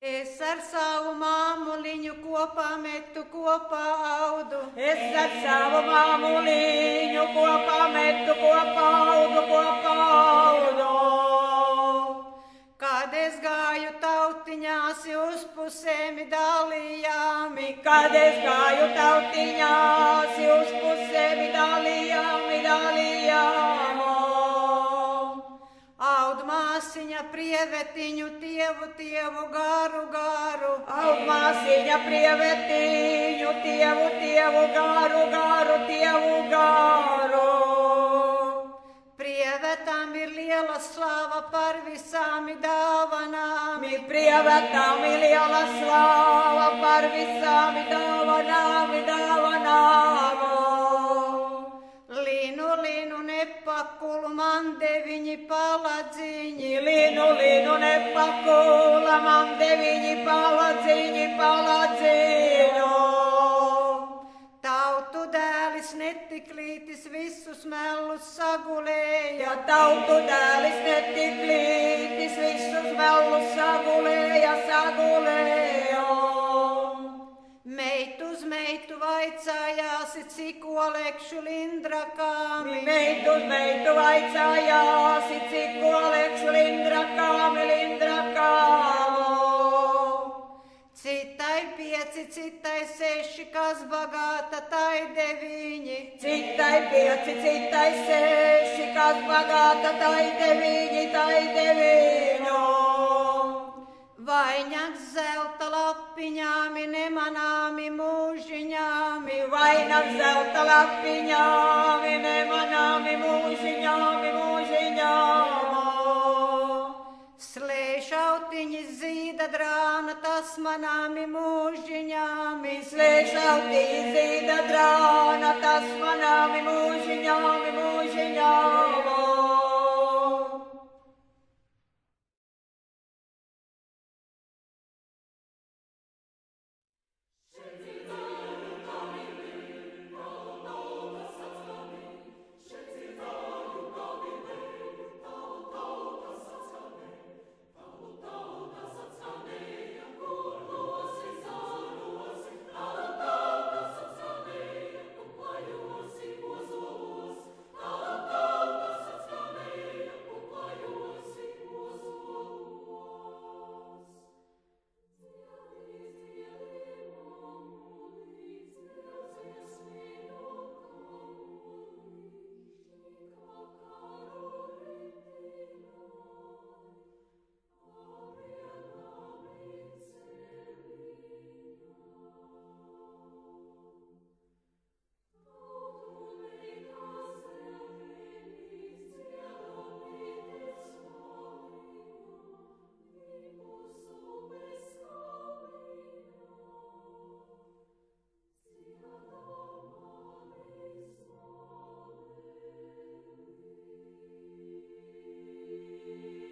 Es ar savu māmuliņu kopā metu kopā audu. Es ar savu māmuliņu kopā metu kopā audu, kopā audu. Kad es gāju tautiņās, jūs pusēm dalījāmi. Kad es gāju tautiņās, māsiņa prievetiņu, tievu, tievu, garu, garu. Aud māsiņa prievetiņu, tievu, tievu, garu, garu, tievu, garu. Prievetām ir liela slava par visām dāvanām. Prievetām ir liela slava par visām dāvanām, dāvanām. Nepakulu man deviņi paladzīņi. Linu, linu, nepakula man deviņi paladzīņi, paladzīņu. Tautu dēlis netiklītis visus melus sagulēja. Ja tautu dēlis netiklītis visus melus sagulēja, sagulēja. Vaicājās, cik olekšu lindrakāmi. Meitu uz meitu vaicājās, cik olekšu lindrakāmi, lindrakāmi. Citai pieci, citai seši, kas bagāta, tai deviņi. Citai pieci, citai seši, kas bagāta, tai deviņi, tai deviņi. Vainags zelta lapiņāmi, nemanāmi mūžiņāmi, mūžiņāmi. Slēšautiņi zīda drāna, tas manāmi mūžiņāmi. Slēšautiņi zīda drāna, tas manāmi mūžiņāmi, mūžiņāmi. you.